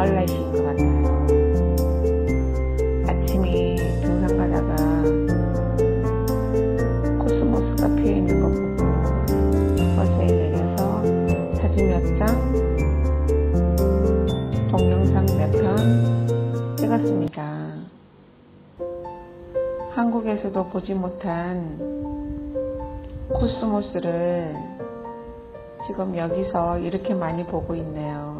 가을 날씨인 것 같아요. 아침에 등산 가다가 코스모스가 피어 있는 거 보고 버스에 내려서 사진 몇 장, 동영상 몇 편 찍었습니다. 한국에서도 보지 못한 코스모스를 지금 여기서 이렇게 많이 보고 있네요.